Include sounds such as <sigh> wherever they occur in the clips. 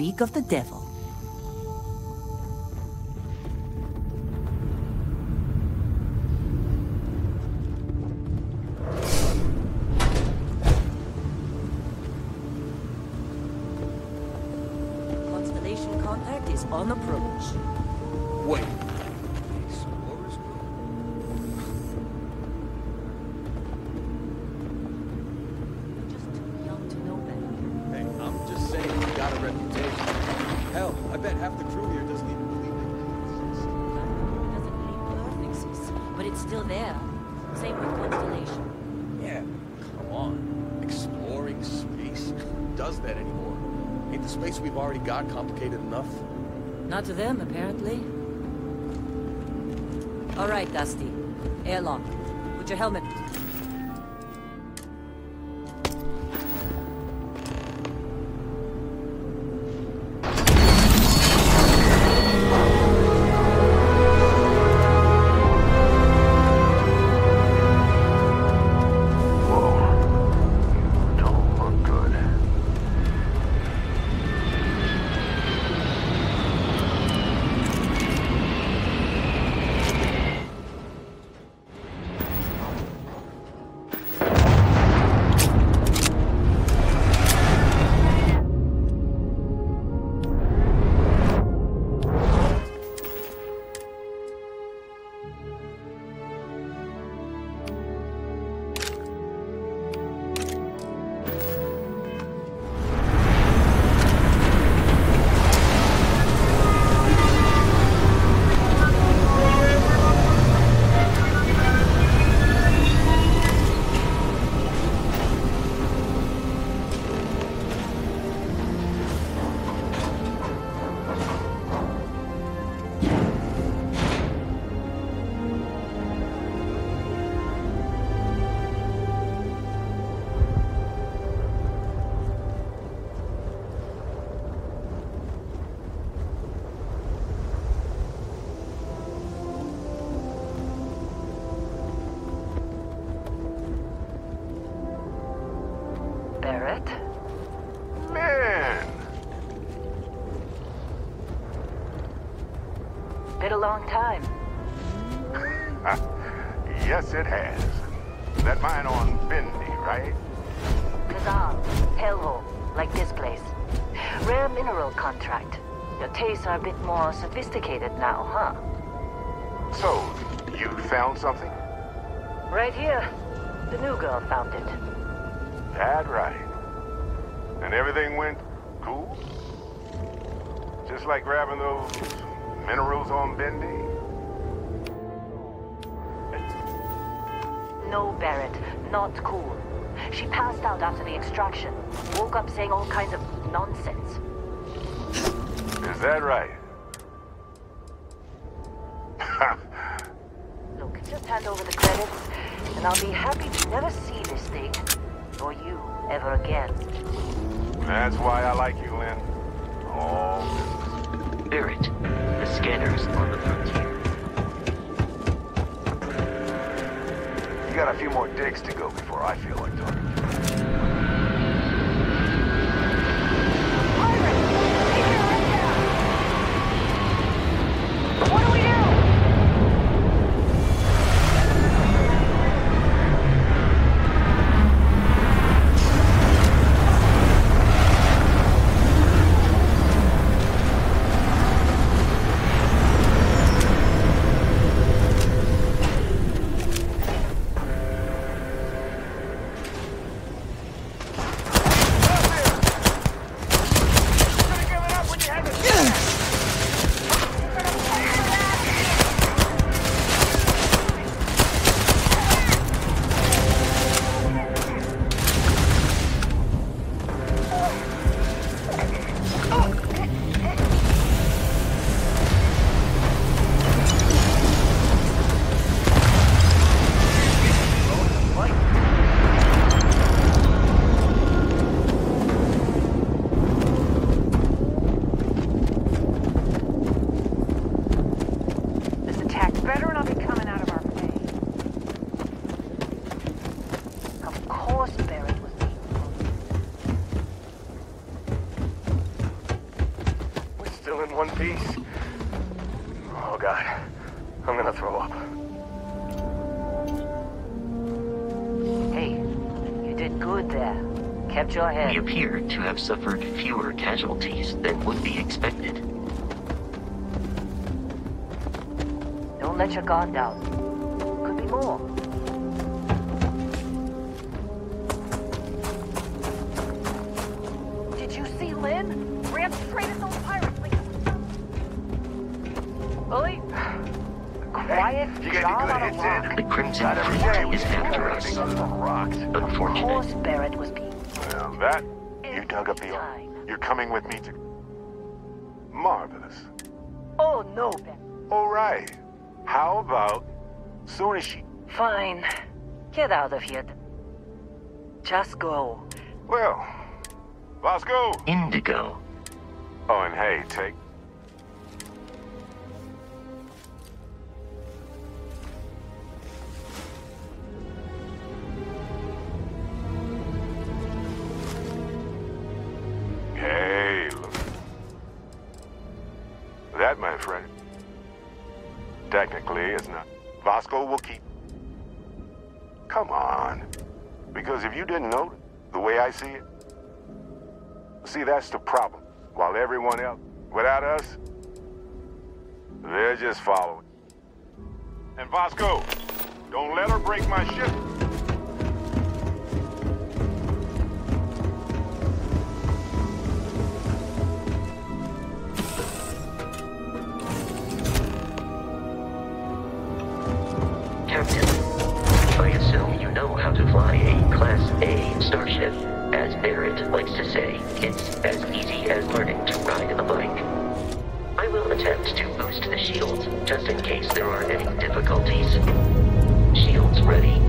Speak of the devil. All right, Dusty. Airlock. Put your helmet. Long time. yes, it has. That mine on Bendy, right? Kazan, hellhole, like this place. Rare mineral contract. Your tastes are a bit more sophisticated now, huh? So, you found something? Right here. The new girl found it. That right. And everything went cool? Just like grabbing those minerals on Bendy? No, Barrett. Not cool. She passed out after the extraction. Woke up saying all kinds of nonsense. Is that right? Look, just hand over the credits, and I'll be happy to never see this thing, or you, ever again. That's why I like you, Lin. All business. Barrett, the scanners on the frontier. You got a few more digs to go before I feel like talking. God, I'm gonna throw up. Hey, you did good there. Kept your We head. appear to have suffered fewer casualties than would be expected. Don't let your guard down. Not every day Fleet we is see after us. everything other than rocks. Of Unfortunate. course Barrett was being... Well, that you dug up the Time. You're coming with me to. Marvelous. Oh, no, Ben. All right. How about soon as she? Fine. Get out of here. Just go. Well, Vasco. Indigo. Oh, and hey, take. Vasco will keep. Come on. Because if you didn't know the way I see it, see, that's the problem. While everyone else, without us, they're just following. And Vasco, don't let her break my ship. Just in case there are any difficulties. Shields ready.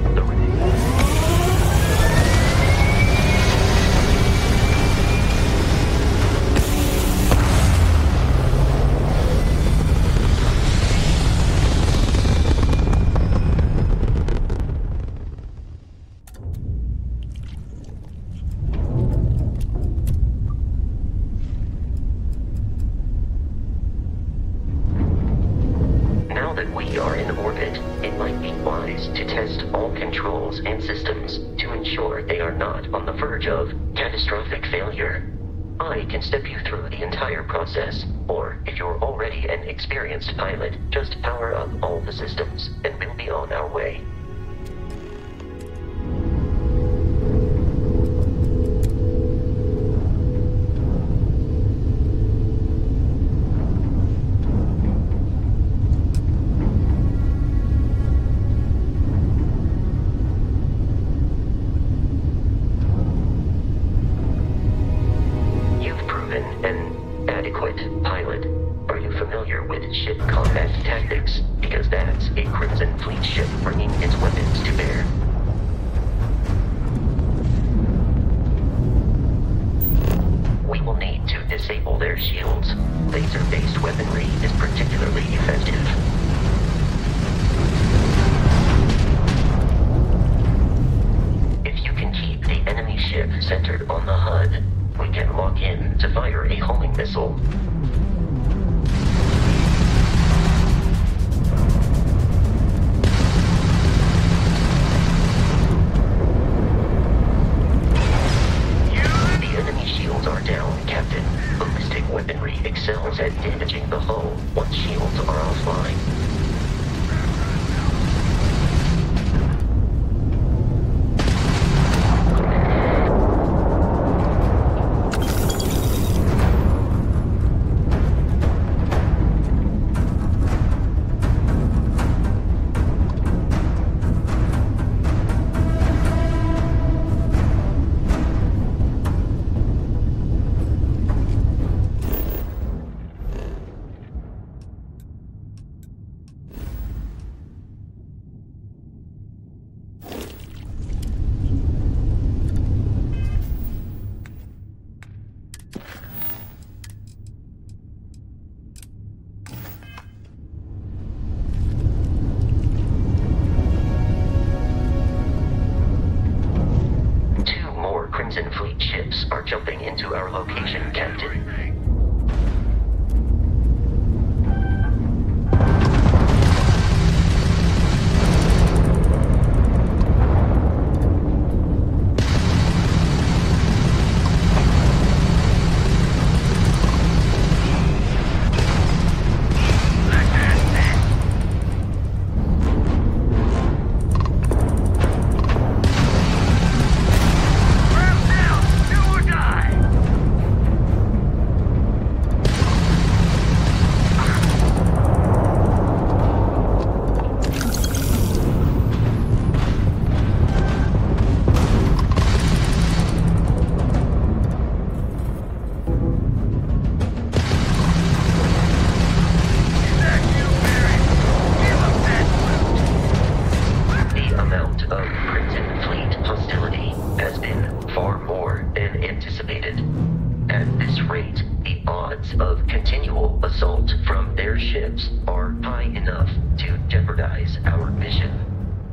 of continual assault from their ships are high enough to jeopardize our mission.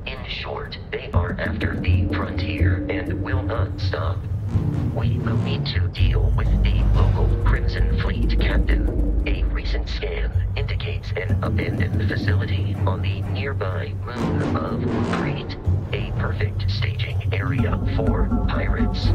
In short, they are after the frontier and will not stop. We will need to deal with the local Crimson Fleet captain. A recent scan indicates an abandoned facility on the nearby moon of Kreet, a perfect staging area for pirates.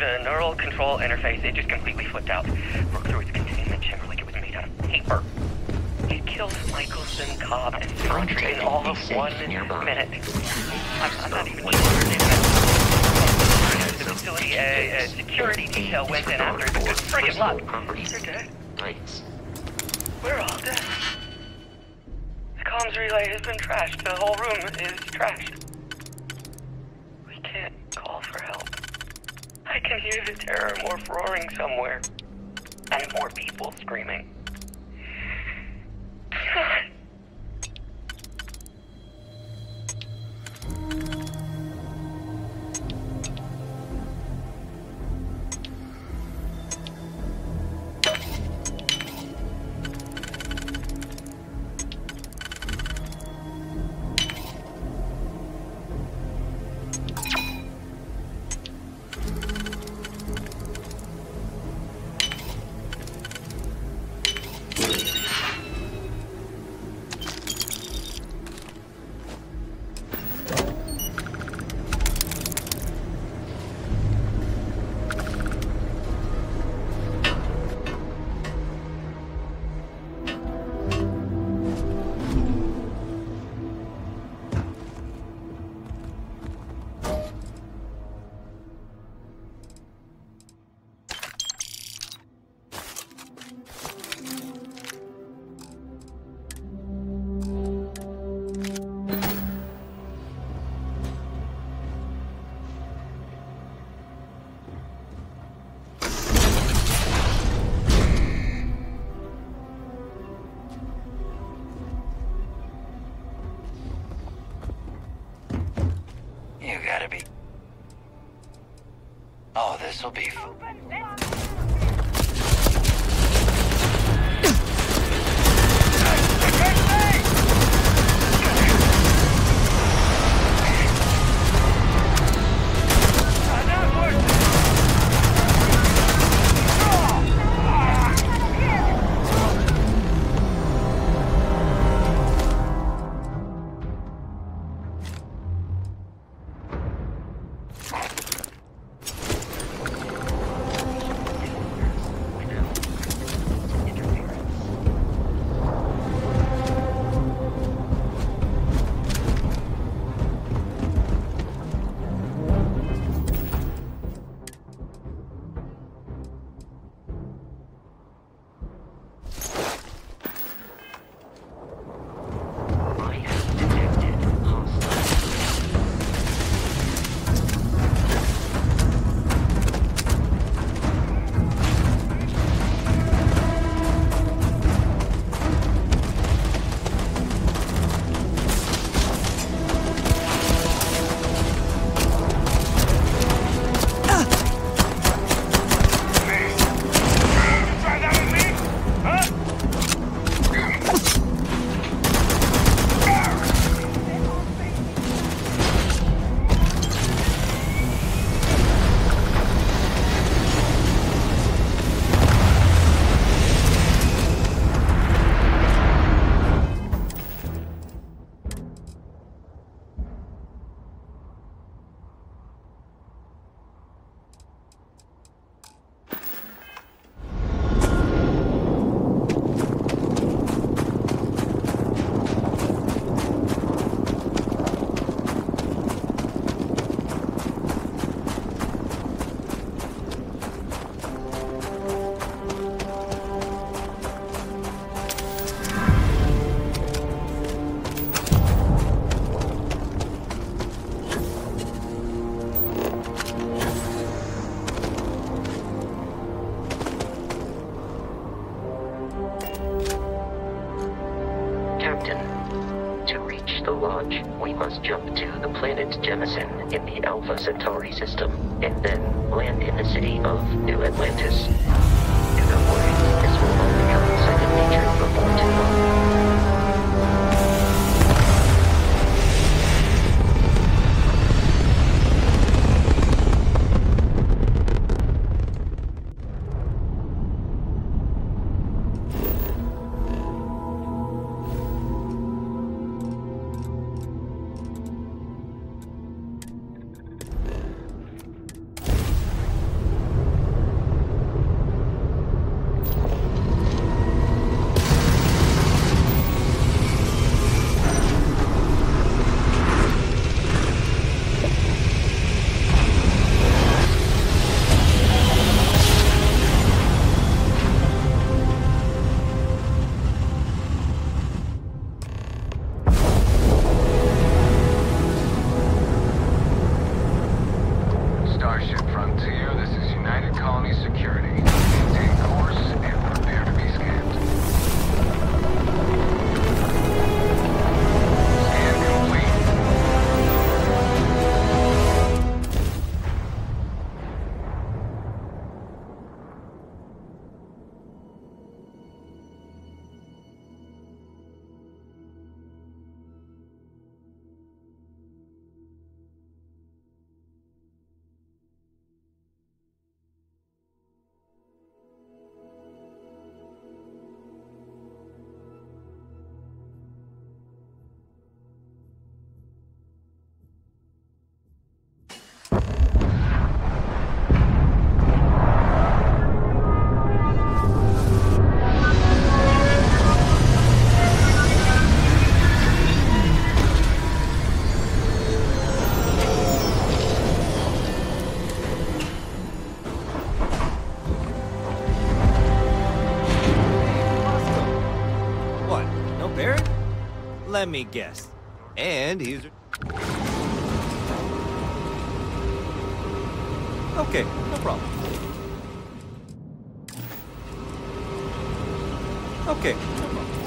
The neural control interface, it just completely flipped out. Broke through its containment chamber like it was made out of paper. It killed Michelson, Cobb, and Foundry in all of one minute. I'm, I'm not even sure the facility, a, a security detail went in after the good friggin' luck. They're dead. Rights. We're all dead. The comms relay has been trashed. The whole room is trashed. will be Templar Centauri system and then. Barrett? Let me guess. And he's... Okay, no problem. Okay, no problem.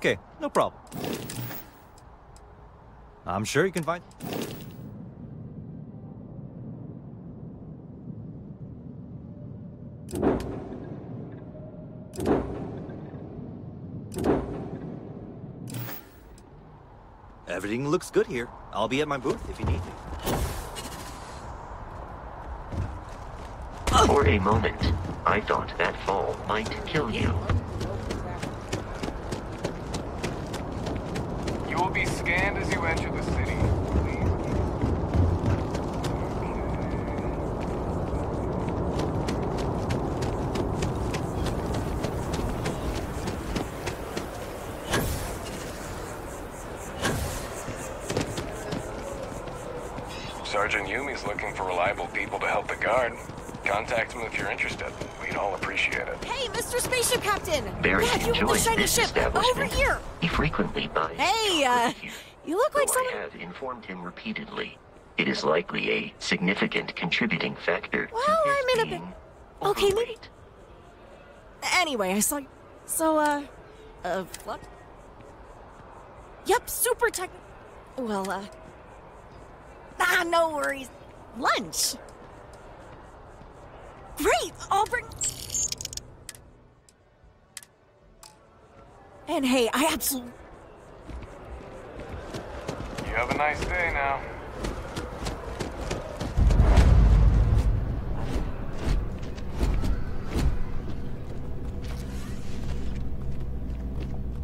Okay, no problem. I'm sure you can find. Everything looks good here. I'll be at my booth if you need me. For a moment, I thought that fall might kill you. You will be scanned as you enter the city. Sergeant Yumi's looking for reliable people to help the guard. Contact him if you're interested. We'd all appreciate it. Hey, Mr. Spaceship Captain! Barry yeah, you have the enjoys shiny this ship. establishment. Over here! He frequently buys. Hey, uh, here. You look like someone... I have informed him repeatedly. It is likely a significant contributing factor Well, to his I'm in a bit- Okay, maybe- Anyway, I saw. So, uh... Uh, what? Yep, super tech... Well, uh... Ah, no worries. Lunch. Great! I'll bring... And hey, I absolutely... You have a nice day now.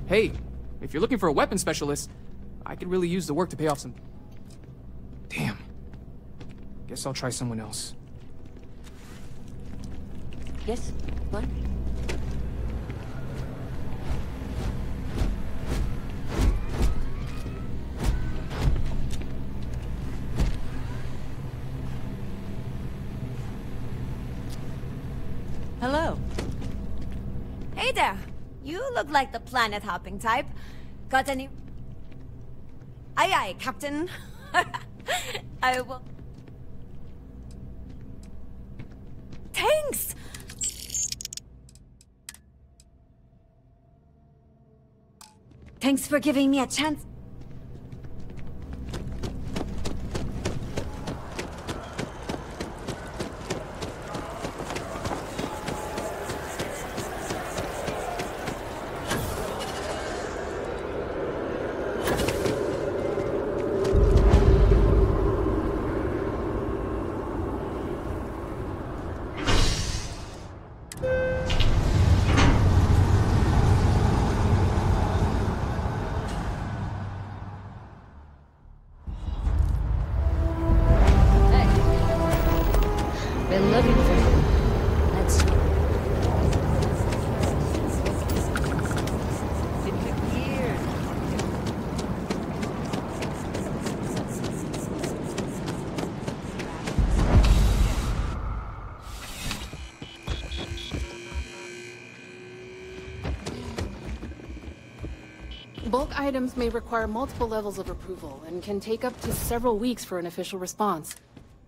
Hey, if you're looking for a weapon specialist, I could really use the work to pay off some. Damn. Guess I'll try someone else. Yes? What? Hello. Hey there. You look like the planet hopping type. Got any... Aye aye, Captain. <laughs> I will... Thanks! Thanks for giving me a chance. Items may require multiple levels of approval and can take up to several weeks for an official response.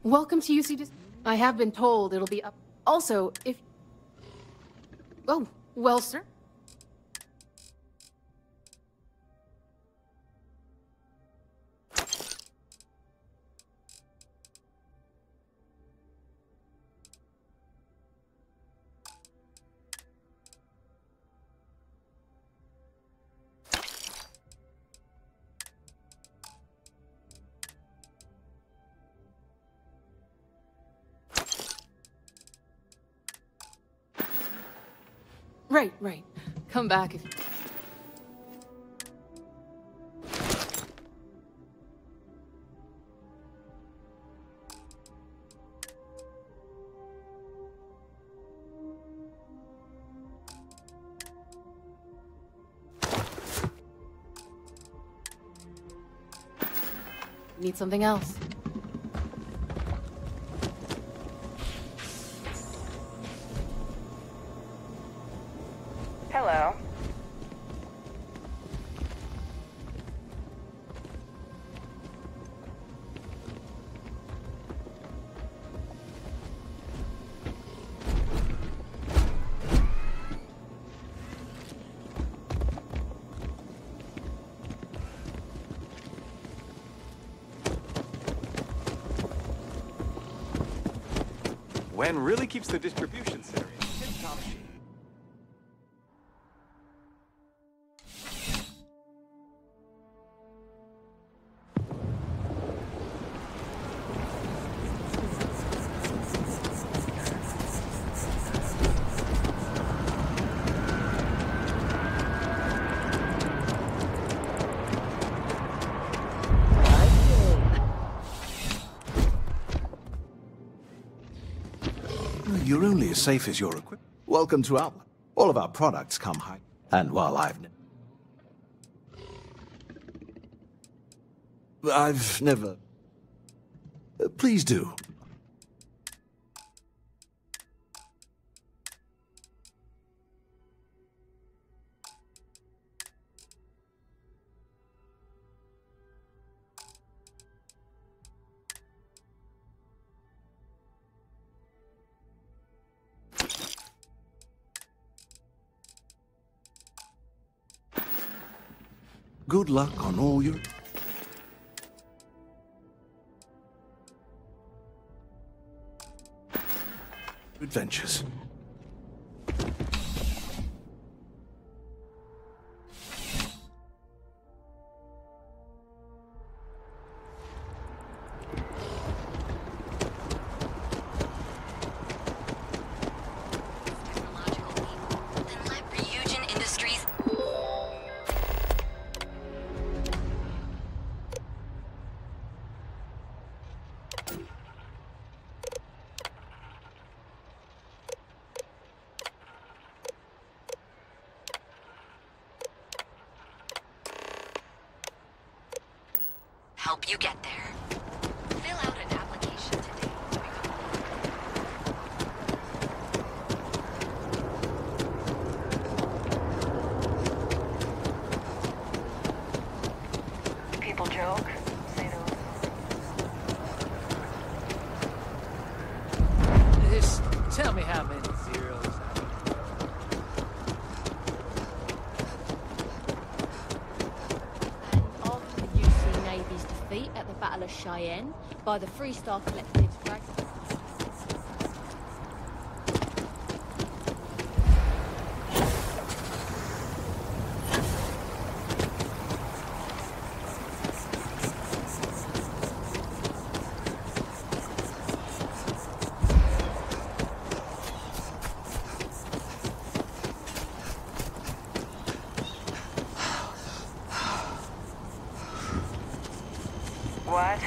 Welcome to UC Dis- I have been told it'll be up. Also, if. Oh, well, sir. Right, right. Come back if. Need something else. Wen really keeps the distribution center safe as your equipment. Welcome to Outland. All of our products come high. And while I've... I've never... Uh, please do. Good luck on all your... adventures. The Freestar Collective's drag... What?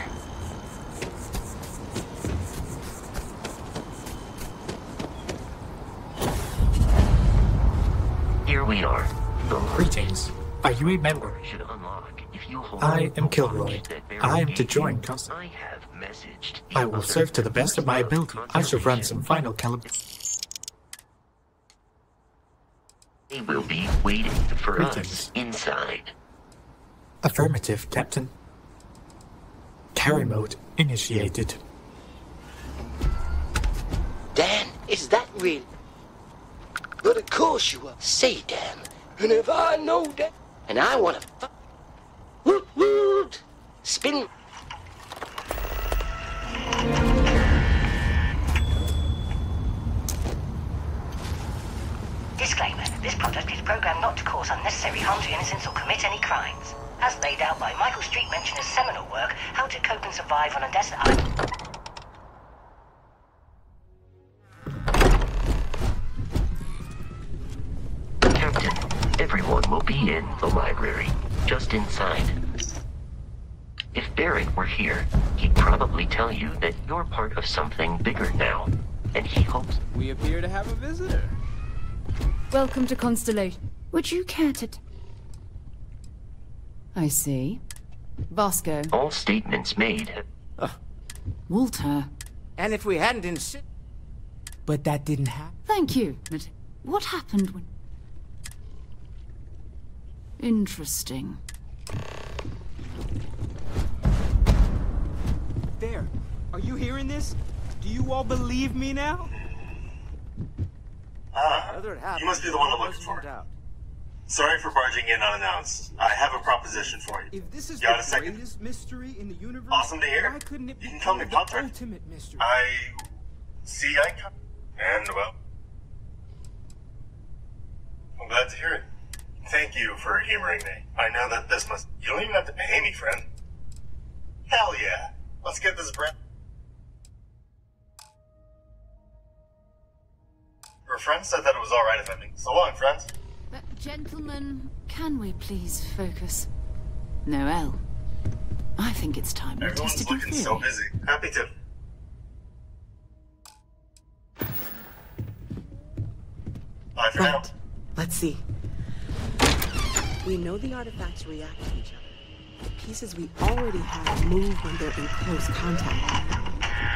Here we are. The Greetings. Are you a member? should unlock if you hold I am Kilroy. I am to join Custom. I have messaged I will serve to the best of my ability. I shall run some final calib... They will be waiting for us inside. Affirmative, Captain. Carry mode initiated. Dan, is that real? But of course you are. Say, Dan. And if I know that, and I want to fuck. Woot woot! Spin. Disclaimer. This product is programmed not to cause unnecessary harm to innocents or commit any crimes. As laid out by Michael Street mentioned Mentioner's seminal work, How to Cope and Survive on a Desert Island. Everyone will be in the library, just inside. If Barrett were here, he'd probably tell you that you're part of something bigger now, and he hopes We appear to have a visitor. Welcome to Constellation. Would you care to... I see. Vasco. all statements made have Walter. And if we hadn't insisted. But that didn't happen. Thank you. But what happened when... Interesting. There. Are you hearing this? Do you all believe me now? Ah, Whether it you must be the one I'm looking for. in doubt. Sorry for barging in unannounced. I have a proposition for you. If this is Got the a second? greatest mystery in the universe, Awesome to hear. why couldn't it be You can call me the Potter. ultimate mystery? I See, I come. And, well, I'm glad to hear it. Thank you for humoring me. I know that this must. You don't even have to pay me, friend. Hell yeah. Let's get this bread. Your friend said that it was alright if I mean. So long, friends. But, gentlemen, can we please focus? Noel, I think it's time we Everyone's tested your looking theory. so busy. Happy to. Bye for. Right. Let's see. We know the artifacts react to each other. The pieces we already have move when they're in close contact.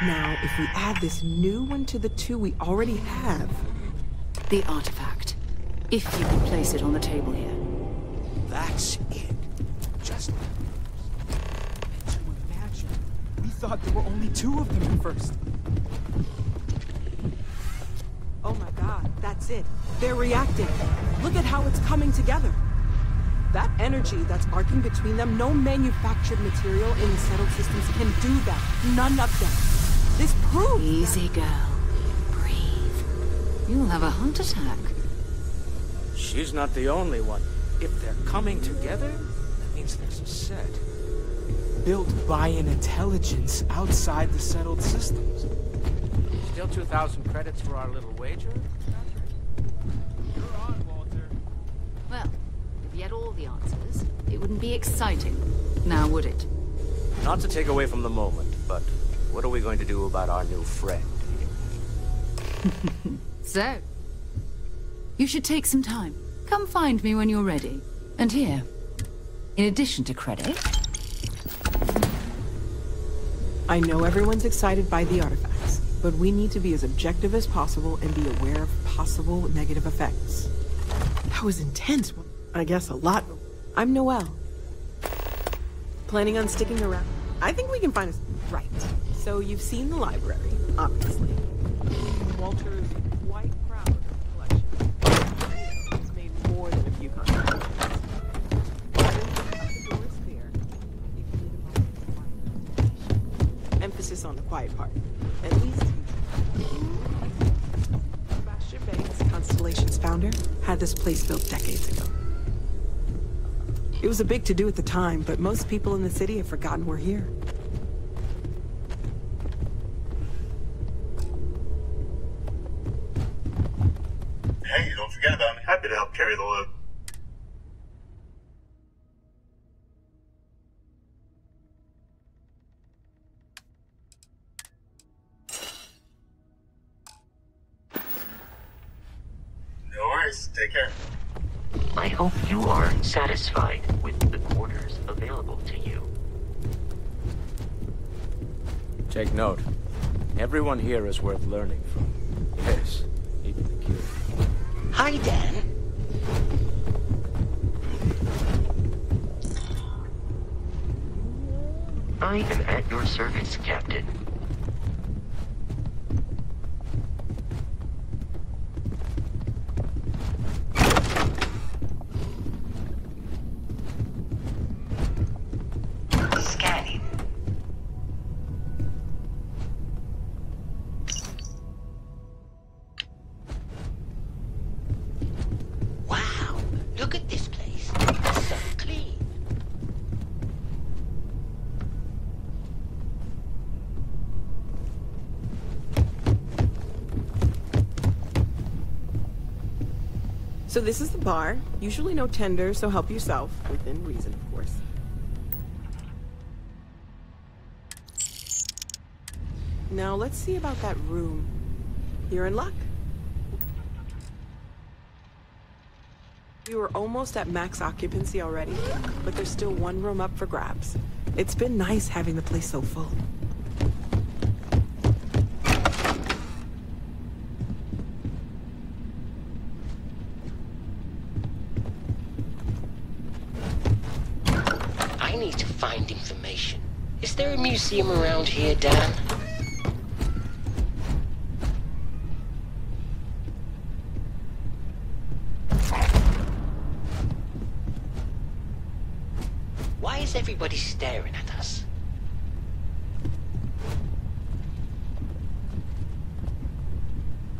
Now, if we add this new one to the two we already have. The artifact. If you can place it on the table here. That's it. Just. And to imagine, we thought there were only two of them at first. Oh my god, that's it. They're reacting. Look at how it's coming together. That energy that's arcing between them, no manufactured material in the settled systems can do that. None of them. This proves. Easy, girl. Breathe. You'll have a heart attack. She's not the only one. If they're coming together, that means there's a set. Built by an intelligence outside the settled systems. Still 2,000 credits for our little wager? If you had all the answers, it wouldn't be exciting. Now, would it? Not to take away from the moment, but what are we going to do about our new friend? <laughs> So, you should take some time. Come find me when you're ready. And here, in addition to credit, I know everyone's excited by the artifacts, but we need to be as objective as possible and be aware of possible negative effects. That was intense. I guess a lot. I'm Noel. Planning on sticking around? I think we can find us. Right. So you've seen the library, obviously. Walter is quite proud of her collection. He's made more than a few contributions. Emphasis on the quiet part. At least. Sebastian Banks, Constellation's founder, had this place built decades ago. It was a big to-do at the time, but most people in the city have forgotten we're here. Hey, don't forget about me. Happy to help carry the load. Everyone here is worth learning from. Yes, even the kid. Hi, Dan. I am at your service, Captain. Scanning. Wow, look at this place. So clean. So this is the bar. Usually no tender, so help yourself. Within reason, of course. Now let's see about that room. You're in luck. We were almost at max occupancy already, but there's still one room up for grabs. It's been nice having the place so full. I need to find information. There a museum around here, Dan? Why is everybody staring at us?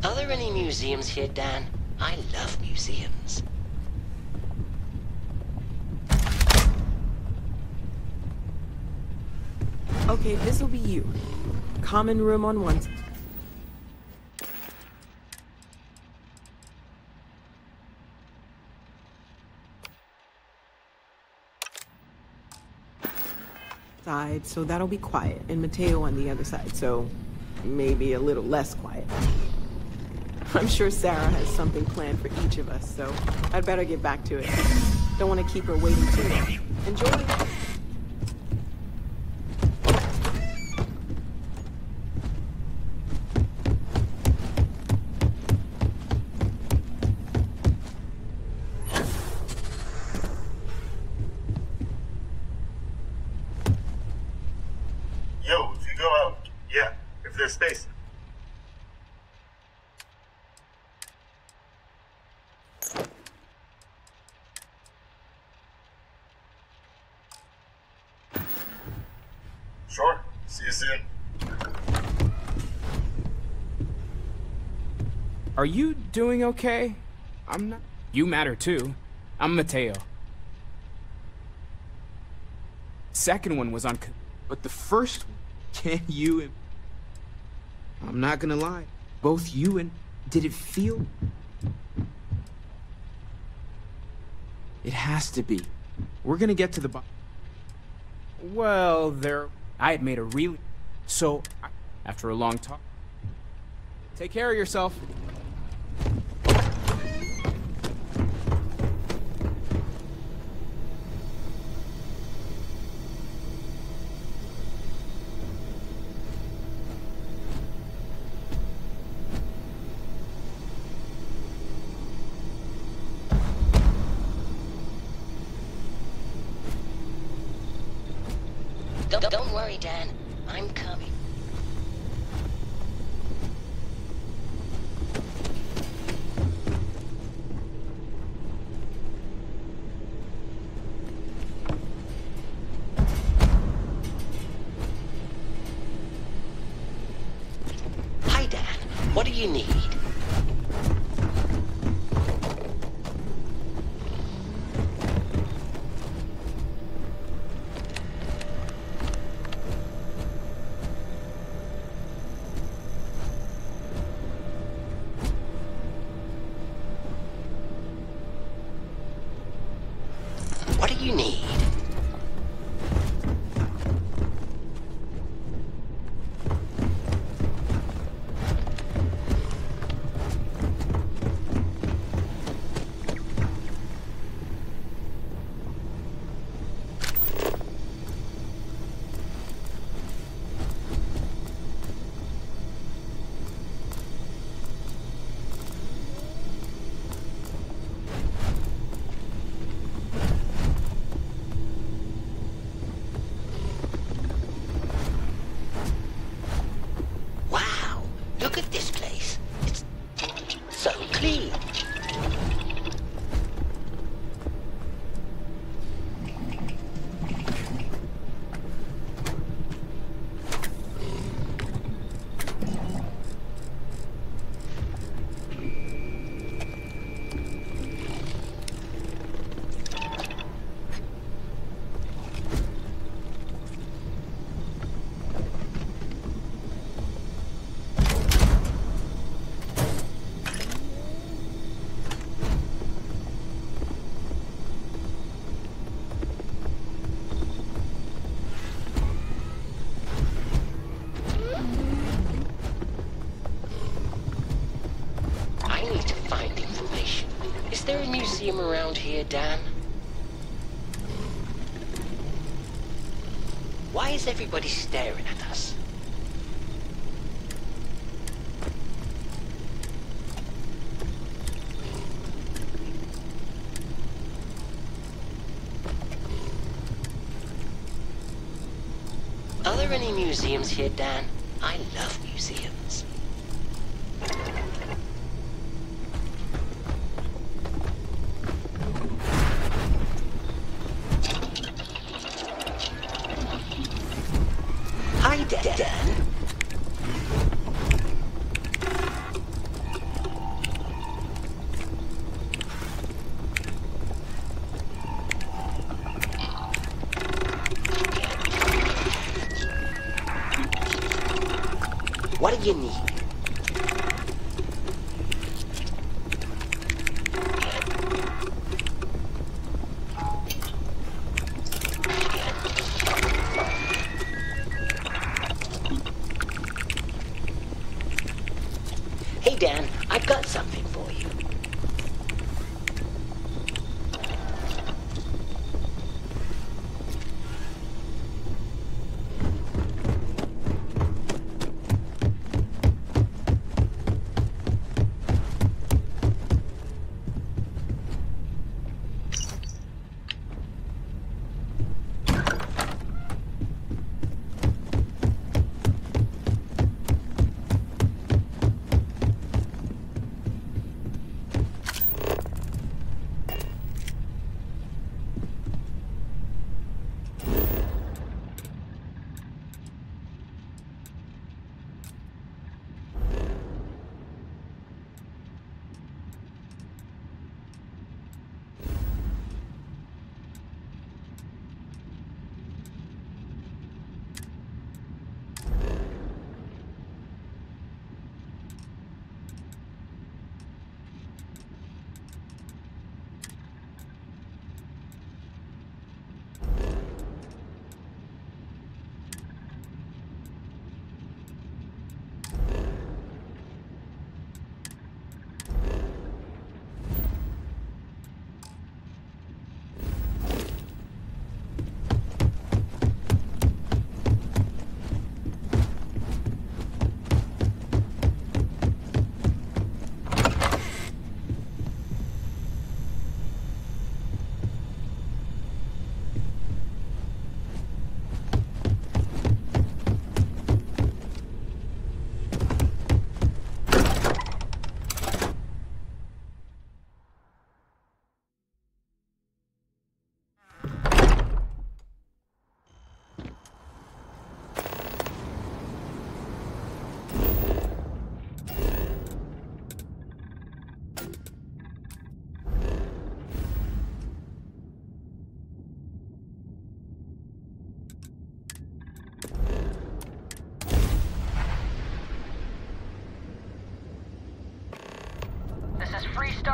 Are there any museums here, Dan? I love museums. Okay, this'll be you. Common room on one side. side, so that'll be quiet, and Matteo on the other side, so maybe a little less quiet. I'm sure Sarah has something planned for each of us, so I'd better get back to it. Don't want to keep her waiting too long. Enjoy. Yo, if you go out, yeah, if there's space. Sure. See you soon. Are you doing okay? I'm not. You matter too. I'm Matteo. Second one was on. But the first <laughs> can you. I'm not gonna lie. Both you and. Did it feel. It has to be. We're gonna get to the bottom. Well, there. I had made a really. So, after a long talk. Take care of yourself. Don't, don't worry, Dan. I'm coming. Is everybody staring at us? Are there any museums here, Dan? Hi, Dan.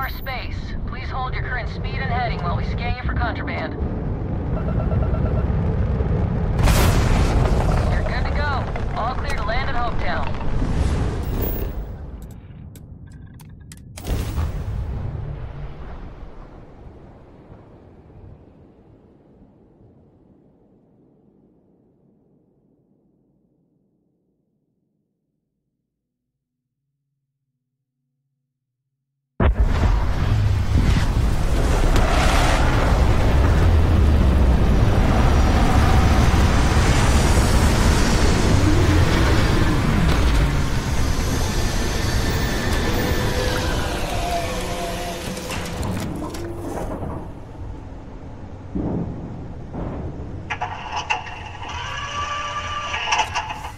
Freestar Space. Please hold your current speed and heading while we scan you for contraband. You're good to go. All clear to land at Hopetown.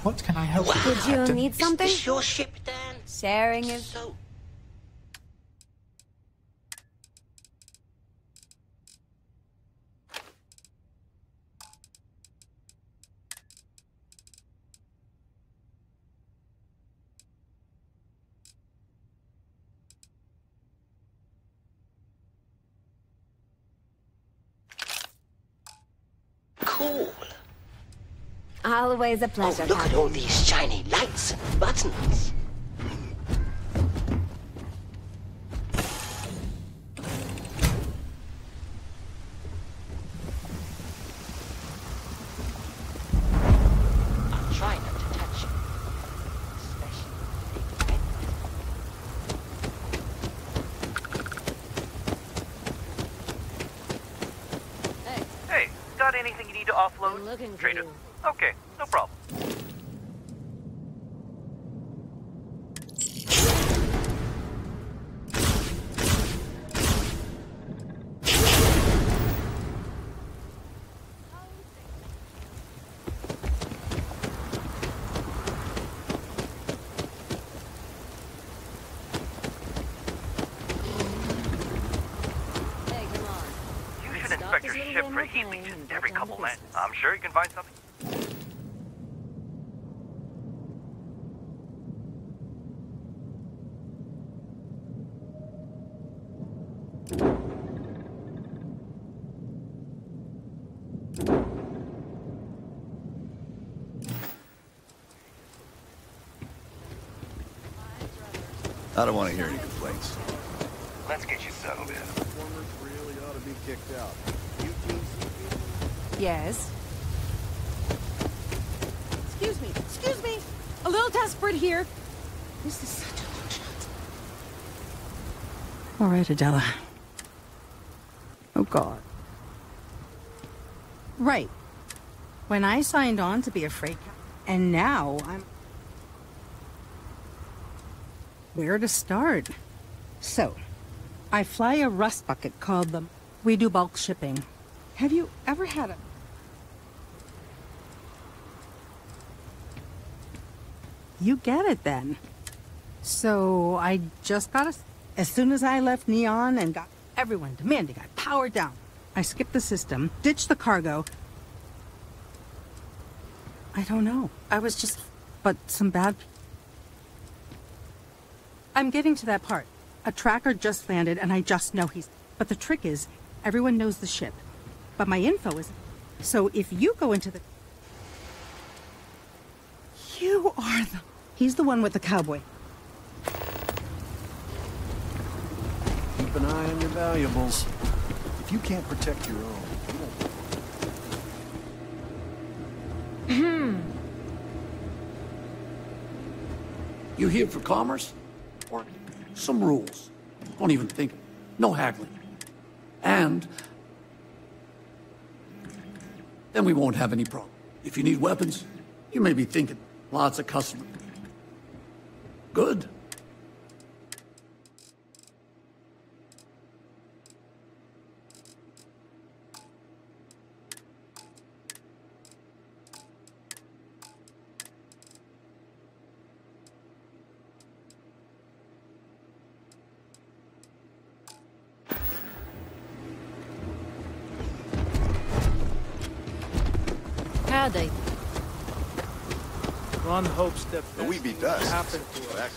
What can I help you Did with, you Captain? need something? Is your ship, Dan? Sharing is. So, cool. Always a pleasure, Oh, look at all these shiny lights and buttons. I'll try not to touch you. Hey, got anything you need to offload? looking Trade it. Okay, no problem. I don't want to hear any complaints. Let's get you settled in. Performers really ought to be kicked out. Yes? Excuse me, excuse me! A little desperate here. This is such a long shot. All right, Adela. Oh, God. Right. When I signed on to be a freight cap, and now I'm... Where to start? So, I fly a rust bucket called the... We do bulk shipping. Have you ever had a... You get it then. So I just got a... As soon as I left Neon and got everyone demanding I power down, I skipped the system, ditched the cargo. I don't know. I was just... But some bad... I'm getting to that part. A tracker just landed and I just know he's... But the trick is, everyone knows the ship. But my info is... So if you go into the... You are the... He's the one with the cowboy. Keep an eye on your valuables. If you can't protect your own, you Hmm. You here for commerce? Some rules? Don't even think. No haggling. And then we won't have any problem. If you need weapons, you may be thinking lots of customers. Good. One hopes that But we beat us. happen to us.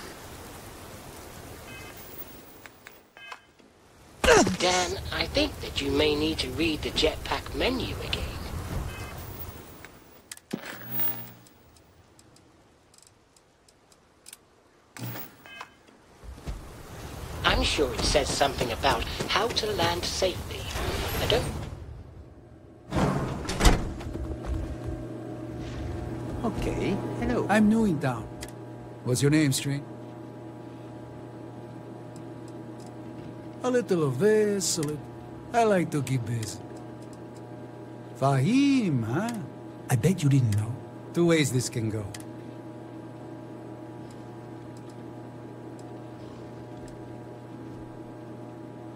Dan, I think that you may need to read the jetpack menu again. I'm sure it says something about how to land safely. I don't... I'm new in town. What's your name, String? A little of this, a little... I like to keep busy. Fahim, huh? I bet you didn't know. Two ways this can go.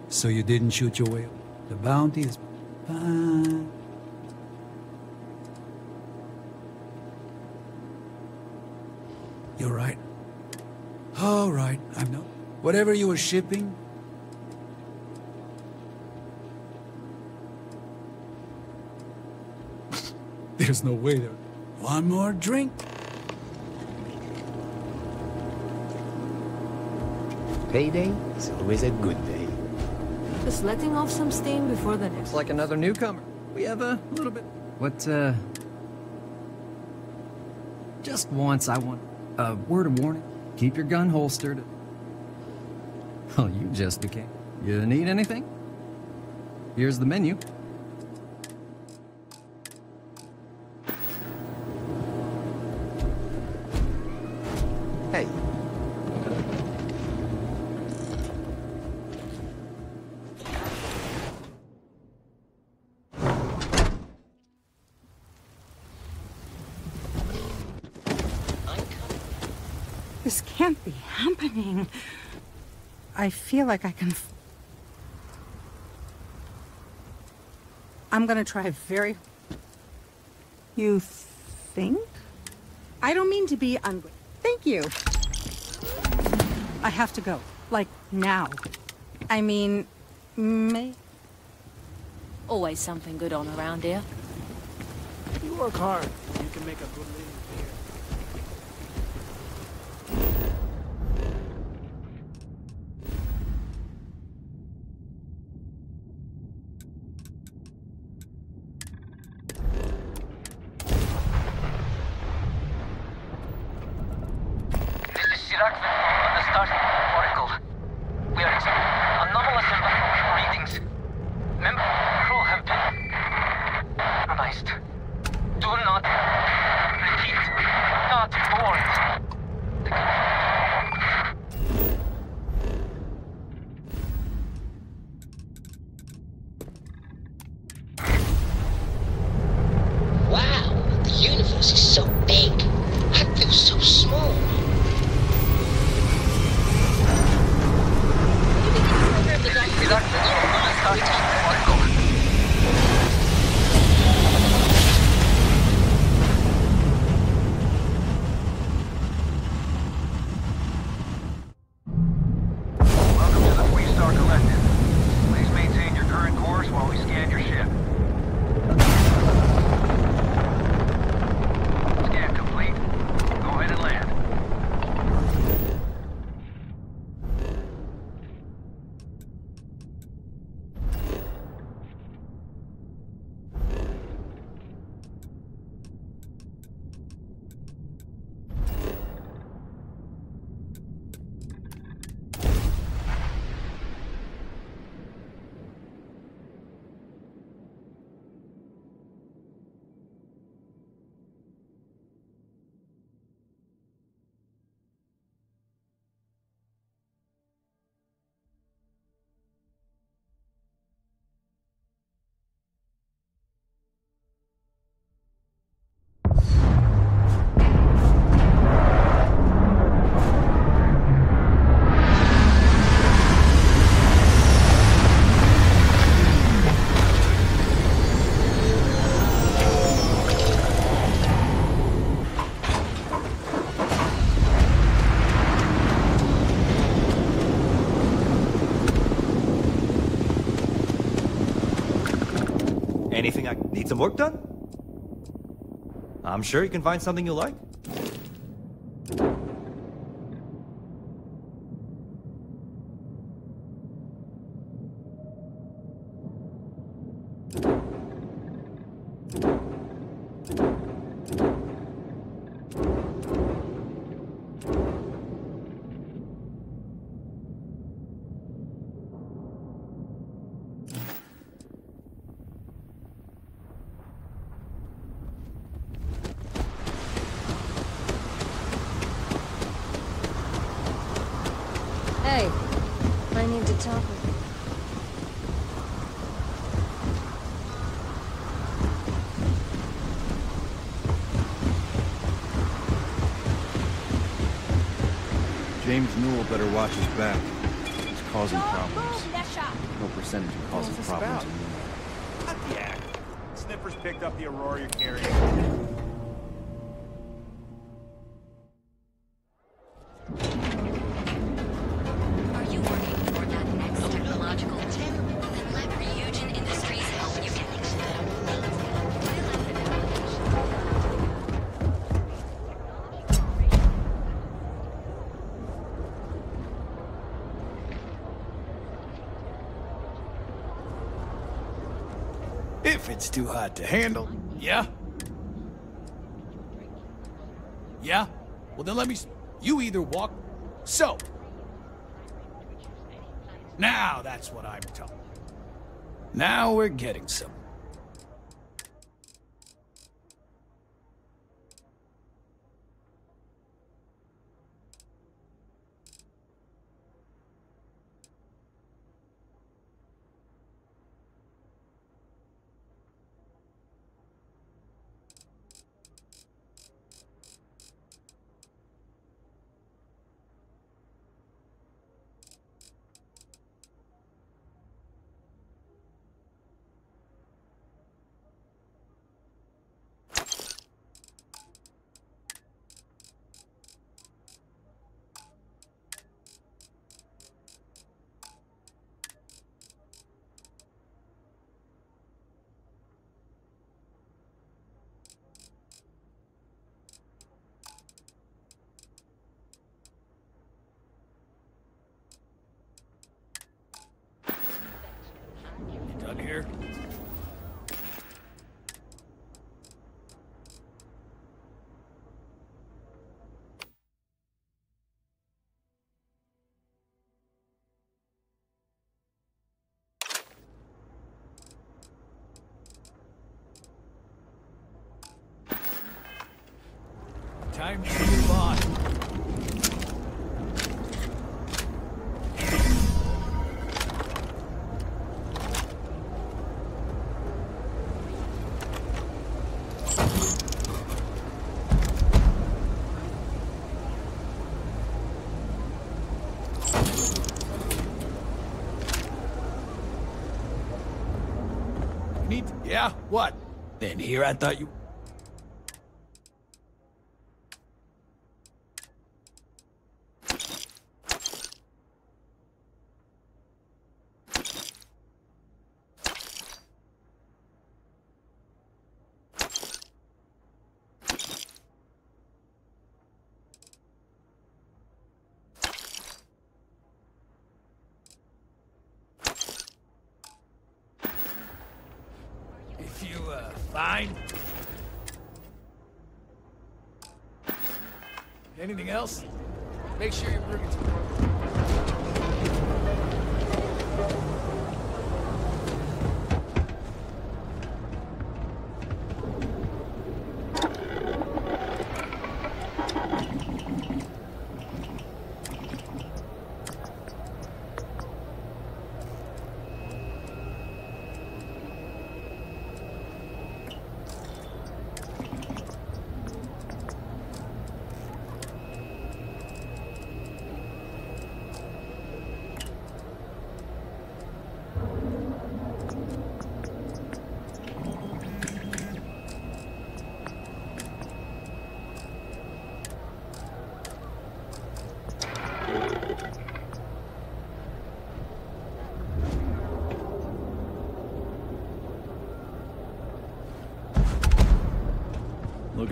So you didn't shoot your whale. The bounty is fine. You're right. All right, I'm not. Whatever you were shipping. <laughs> There's no way there. One more drink. Payday is always a good day. Just letting off some steam before the next. It's like another newcomer. We have a little bit. What, uh. Just once, I want a word of warning. Keep your gun holstered. Oh, you just became. You need anything? Here's the menu. Hey. This can't be happening. I feel like I can. f- I'm gonna try very. You think? I don't mean to be ungrateful. Thank you. I have to go. Like, now. I mean, may. Always something good on around here. You work hard. You can make a good living work done? I'm sure you can find something you like. better watch his It's too hot to handle. Yeah? Yeah? Well, then let me... You either walk... So. Now that's what I'm talking. Now we're getting somewhere. gun here. Time Yeah? What? Then here I thought you... If you, find... Anything else? Make sure you bring it to Looking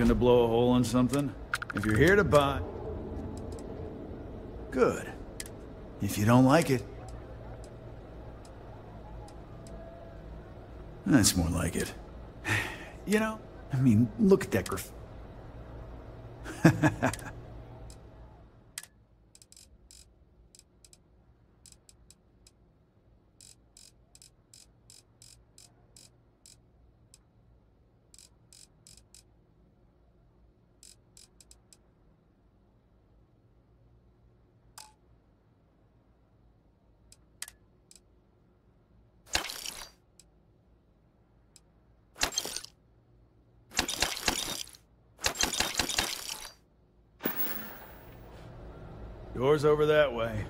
to blow a hole in something? If you're here to buy... Good. If you don't like it... That's more like it. <sighs> You know, I mean, look at that graf... <laughs> Doors over that way.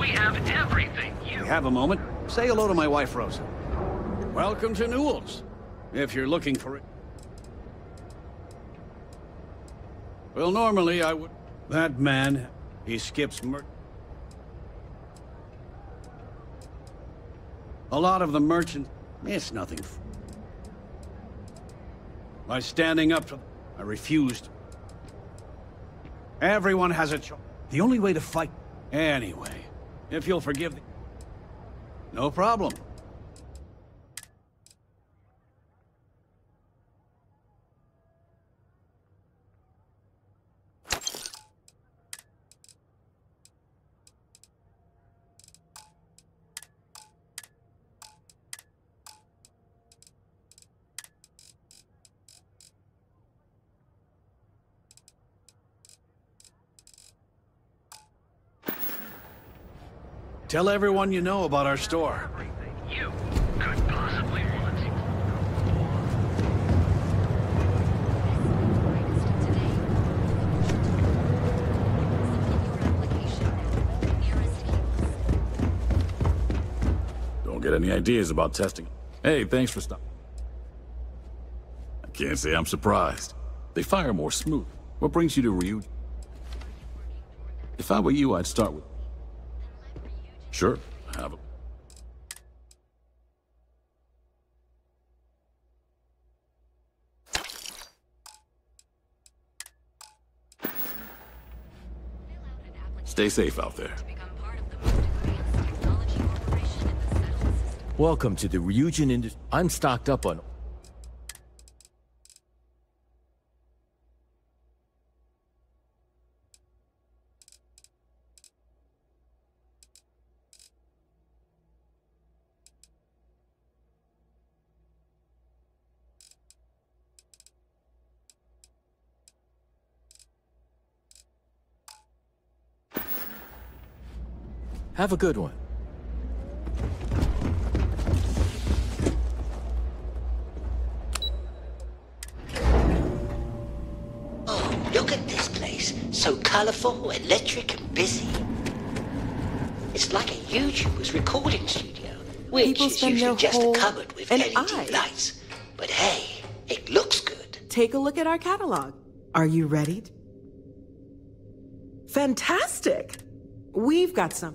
We have everything. You have a moment? Say hello to my wife, Rosa. Welcome to Newell's. If you're looking for it. Well, normally I would... That man, he skips mer... A lot of the merchants... It's nothing. By standing up to... I refused. Everyone has a choice. The only way to fight... Anyway, if you'll forgive... the- No problem. Tell everyone you know about our store. You could possibly want. Don't get any ideas about testing. Hey, thanks for stopping. I can't say I'm surprised. They fire more smooth. What brings you to Ryujin? If I were you, I'd start with... Sure, have a... Stay safe out there. Welcome to the Ryujin Industry. I'm stocked up on. Have a good one. Oh, look at this place. So colorful, electric, and busy. It's like a YouTuber's recording studio, which People is usually just whole a cupboard with an LED eye. lights. But hey, it looks good. Take a look at our catalog. Are you ready? Fantastic! We've got some.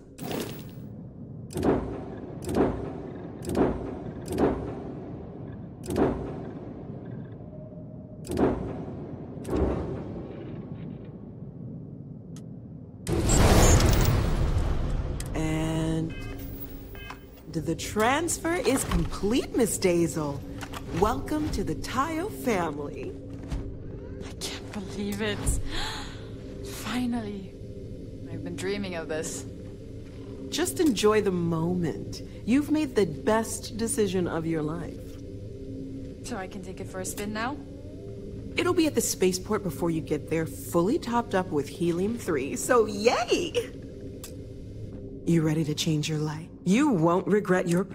And the transfer is complete, Miss Daisel. Welcome to the Taiyo family. I can't believe it. Finally. Been dreaming of this. Just enjoy the moment. You've made the best decision of your life. So I can take it for a spin now? It'll be at the spaceport before you get there, fully topped up with helium-3, so yay! You ready to change your life? You won't regret your...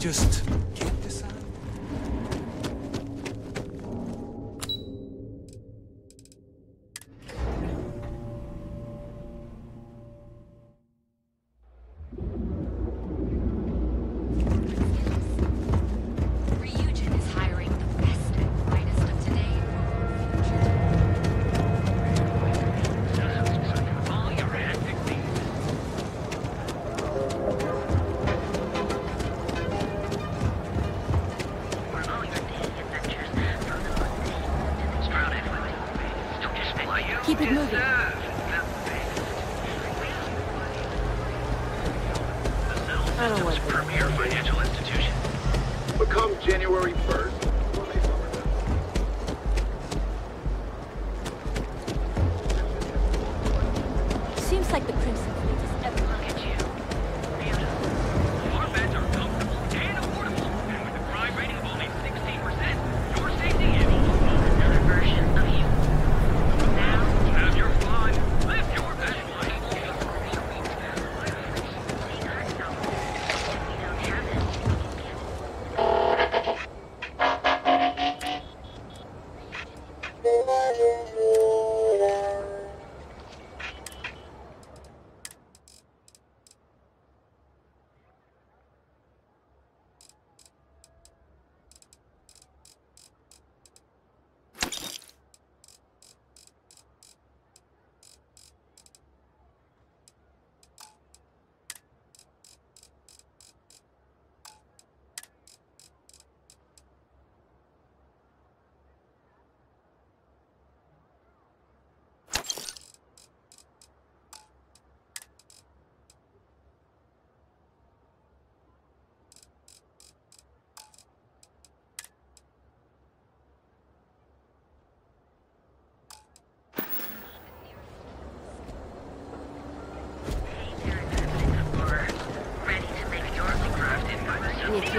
just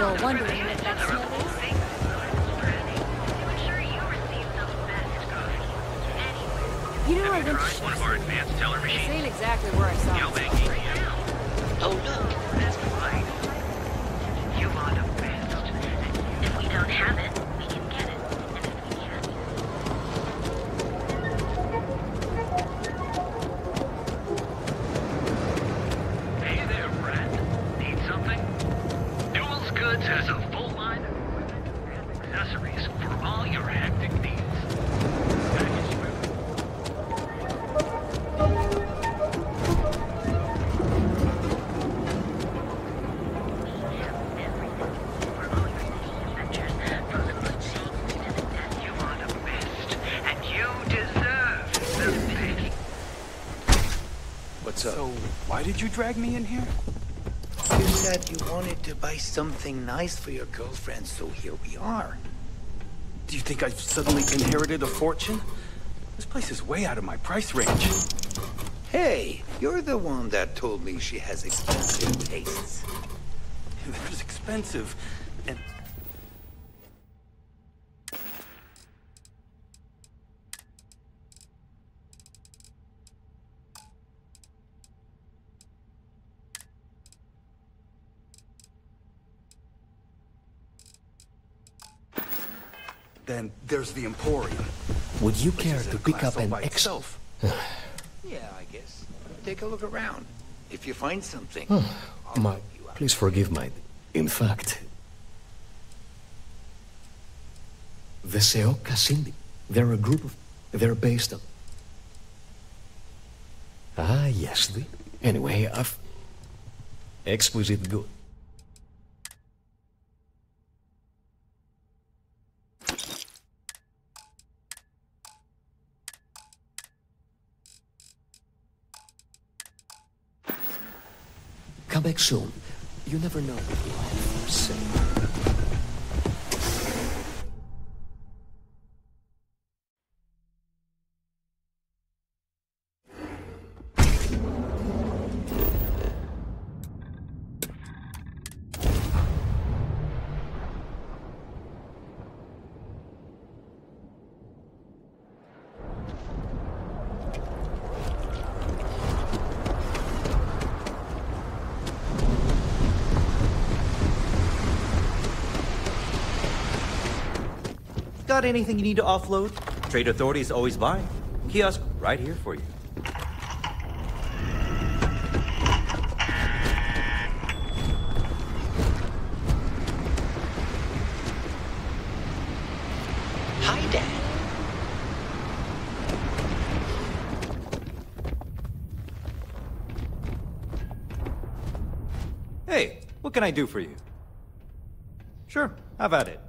If you're wondering what that smell is, you know I went to One of advanced teller This ain't exactly you drag me in here? You said you wanted to buy something nice for your girlfriend, so here we are. Do you think I've suddenly inherited a fortune? This place is way out of my price range. Hey, you're the one that told me she has expensive tastes. <laughs> There's expensive and Then there's the Emporium. Would you care to pick up an ex-. Yeah, I guess. Take a look around. If you find something. my, please forgive my... In fact... The Seoka Cindy. They're a group of... They're based on... Ah, yes, the... Anyway, I've... Exquisite good. Come back soon. You never know what life will say. Got anything you need to offload? Trade Authority is always buying. Kiosk right here for you. Hi, Dad. Hey, what can I do for you? Sure, have at it.